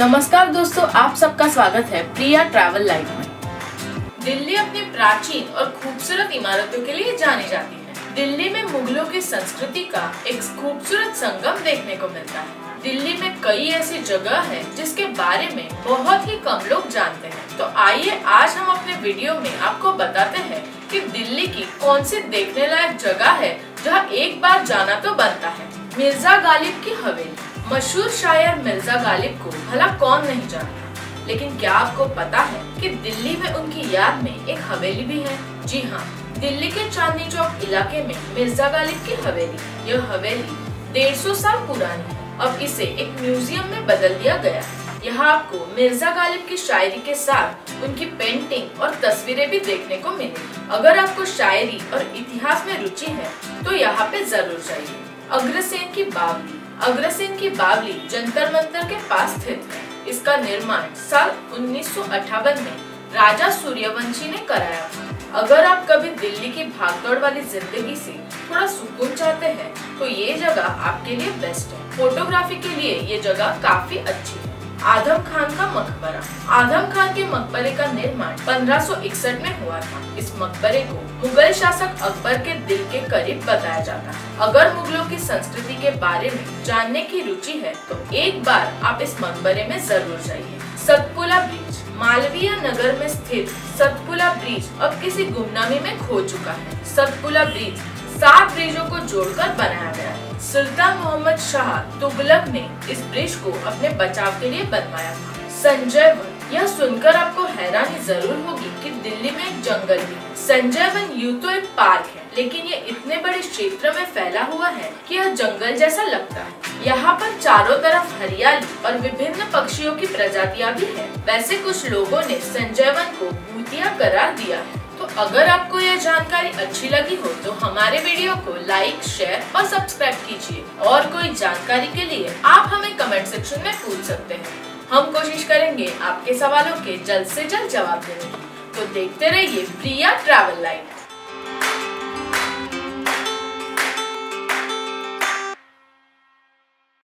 नमस्कार दोस्तों, आप सबका स्वागत है प्रिया ट्रैवल लाइफ में। दिल्ली अपनी प्राचीन और खूबसूरत इमारतों के लिए जानी जाती है। दिल्ली में मुगलों की संस्कृति का एक खूबसूरत संगम देखने को मिलता है। दिल्ली में कई ऐसी जगह है जिसके बारे में बहुत ही कम लोग जानते हैं। तो आइए आज हम अपने वीडियो में आपको बताते हैं कि दिल्ली की कौन सी देखने लायक जगह है, जहाँ एक बार जाना तो बनता है। मिर्ज़ा गालिब की हवेली। मशहूर शायर मिर्ज़ा गालिब को भला कौन नहीं जानता? लेकिन क्या आपको पता है कि दिल्ली में उनकी याद में एक हवेली भी है? जी हाँ दिल्ली के चांदनी चौक इलाके में मिर्ज़ा गालिब की हवेली। यह हवेली डेढ़ सौ साल पुरानी है। अब इसे एक म्यूज़ियम में बदल दिया गया यहाँ आपको मिर्ज़ा गालिब की शायरी के साथ उनकी पेंटिंग और तस्वीरें भी देखने को मिलेगी। अगर आपको शायरी और इतिहास में रुचि है तो यहाँ पे ज़रूर जाइए। अग्रसेन की बावली। अग्रसेन की बावली जंतर मंतर के पास स्थित है। इसका निर्माण साल उन्नीस सौ अठावन में राजा सूर्यवंशी ने कराया था। अगर आप कभी दिल्ली की भागदौड़ वाली ज़िंदगी से थोड़ा सुकून चाहते हैं तो ये जगह आपके लिए बेस्ट है। फोटोग्राफी के लिए ये जगह काफ़ी अच्छी है। आदम खान का मकबरा। आदम खान के मकबरे का निर्माण 1561 में हुआ था। इस मकबरे को मुगल शासक अकबर के दिल के करीब बताया जाता है। अगर मुगलों की संस्कृति के बारे में जानने की रुचि है तो एक बार आप इस मकबरे में ज़रूर जाइए। सतपुला ब्रिज, मालवीय नगर में स्थित सतपुला ब्रिज अब किसी गुमनामी में खो चुका है। सतपुला ब्रिज सात ब्रिजों को जोड़कर बनाया गया। सुल्तान मोहम्मद शाह तुगलक ने इस ब्रिज को अपने बचाव के लिए बनवाया था। संजय वन, यह सुनकर आपको हैरानी ज़रूर होगी कि दिल्ली में एक जंगल भी। है संजय वन, यू तो एक पार्क है, लेकिन ये इतने बड़े क्षेत्र में फैला हुआ है कि यह जंगल जैसा लगता है। यहाँ पर चारों तरफ़ हरियाली और विभिन्न पक्षियों की प्रजातियाँ भी है। वैसे कुछ लोगों ने संजय वन को भूतिया करार दिया है। अगर आपको यह जानकारी अच्छी लगी हो तो हमारे वीडियो को लाइक शेयर और सब्सक्राइब कीजिए। और कोई जानकारी के लिए आप हमें कमेंट सेक्शन में पूछ सकते हैं। हम कोशिश करेंगे आपके सवालों के जल्द से जल्द जवाब देने तो देखते रहिए प्रिया ट्रैवल लाइफ